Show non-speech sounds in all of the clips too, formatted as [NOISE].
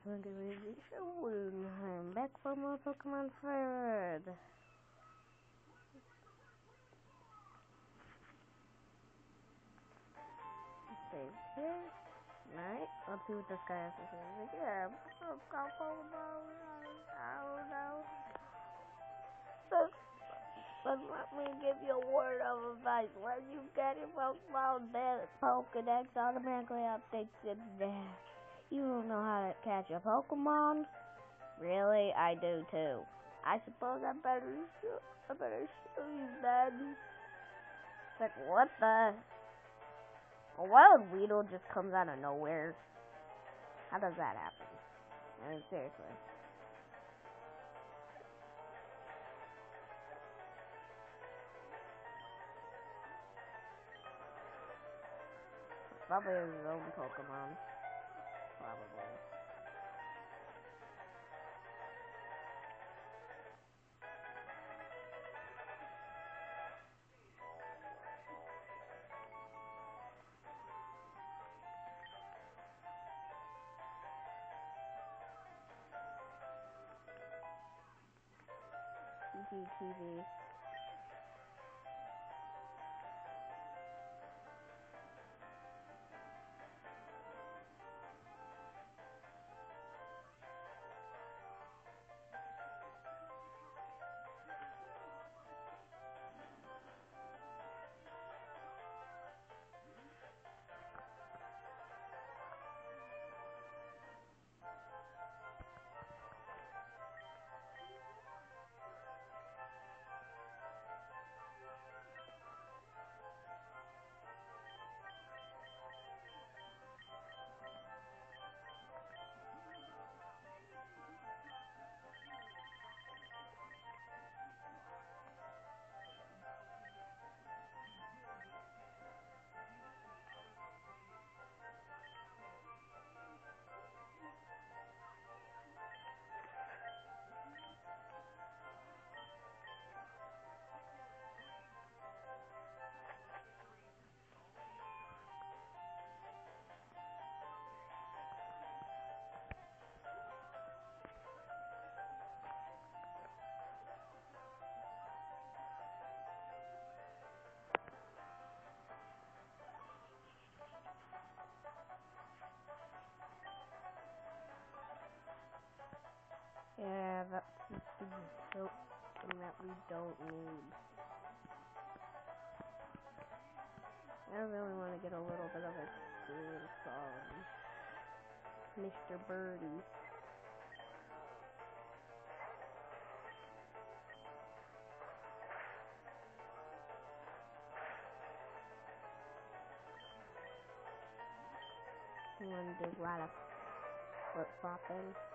Pokemon Community Show, and I'm back for more Pokemon FireRed. Save here. Alright, let's see what this guy has to say. Yeah, I've got Pokemon, I don't know. But, let me give you a word of advice. When you get your Pokemon, then Pokedex automatically updates it there. You don't know how to catch a Pokemon? Really? I do too. I suppose I better show, I better show you then. It's like, what the? A wild Weedle just comes out of nowhere. How does that happen? I mean, seriously. Probably his own Pokemon. Probably. TV. Just the soap that we don't need. I really want to get a little bit of experience on Mr. Birdie. I'm gonna do a lot of flip flopping.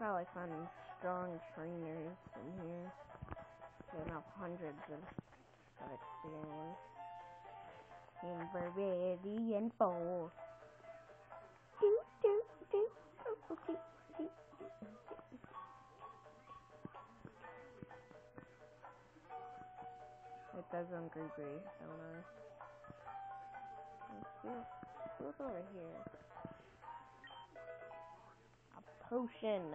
Probably find strong trainers in here. They have hundreds of, of experience. In Viridian Bowl. Do, do, do, do, do. It does on Gregory, don't know. Let's. What's over here? Potion.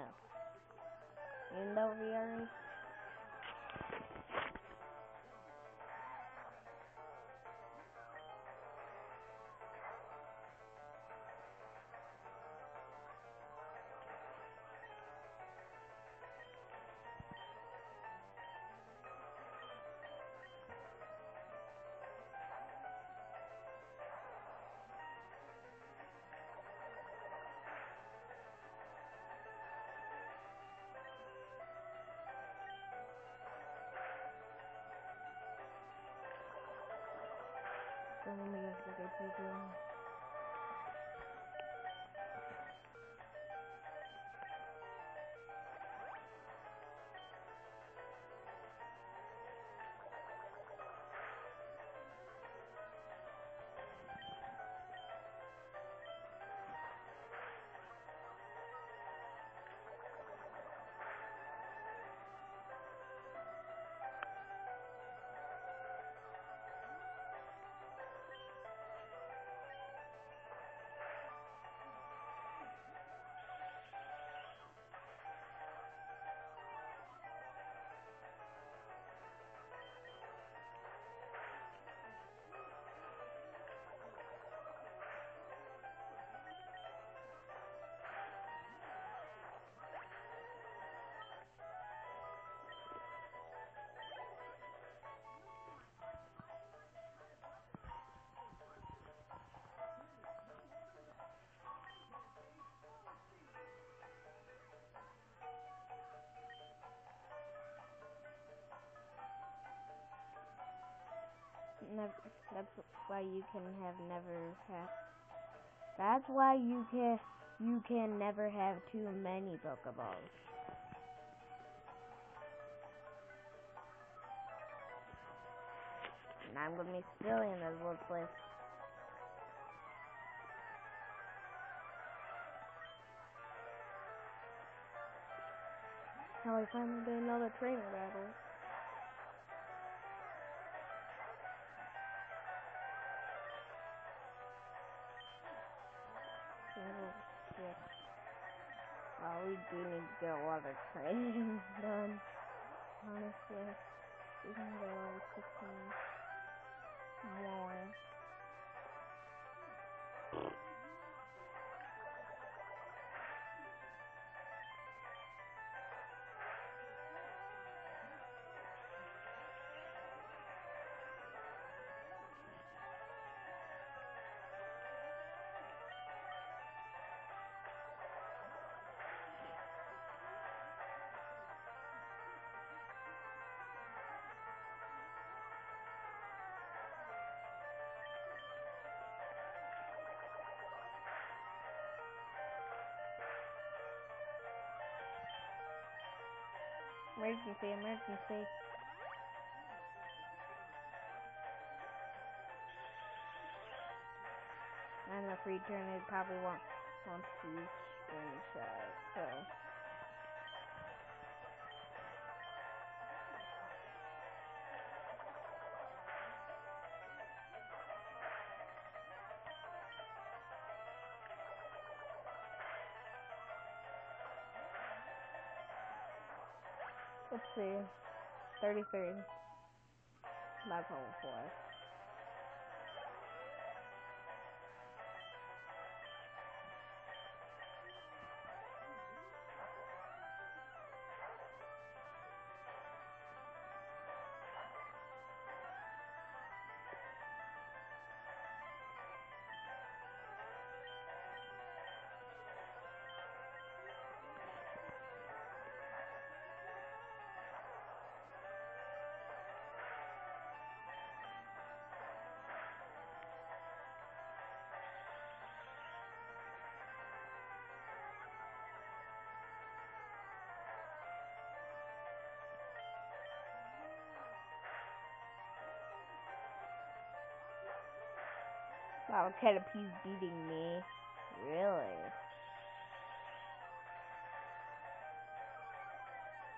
And over here. I'm gonna use the APC. Never, that's why you can have never have. That's why you can you can never have too many Pokeballs. And I'm gonna be stealing this little place. Now I finally did another trainer battle. Oh, do need to get a lot of training [LAUGHS] done. Honestly, we can get a lot of cooking more. Emergency, emergency. And the free turn it probably won't wants to use screenshot, so let's see. Thirty three. That's level four. Wow, Caterpie's beating me. Really?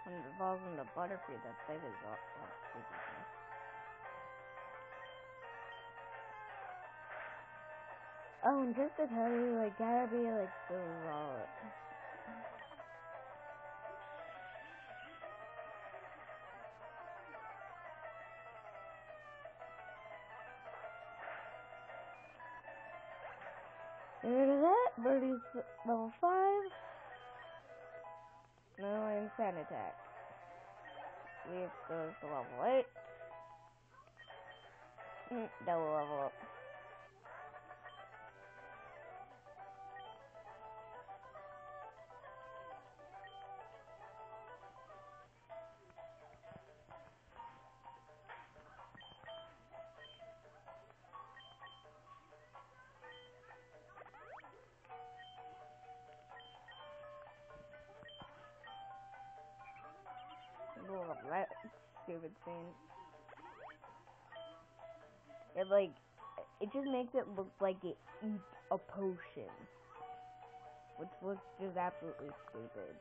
When it falls into Butterfree, that thing is. Oh, and just to tell you, like, Caterpie, like, the wallet. Birdie's level 5. No insane attack. Leaf goes to level 8. Mm, double level up. Stupid scene. It like, it just makes it look like it eats a potion, which looks just absolutely stupid.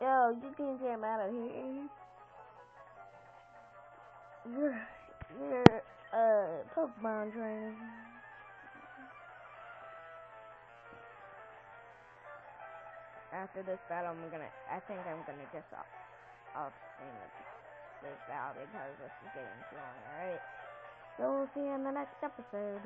Yo, you can get him out of here. You're, you're, uh, Pokemon trainer. After this battle, I'm gonna, I think I'm gonna just off, off stream this battle because this is getting too long, alright? So we'll see you in the next episode.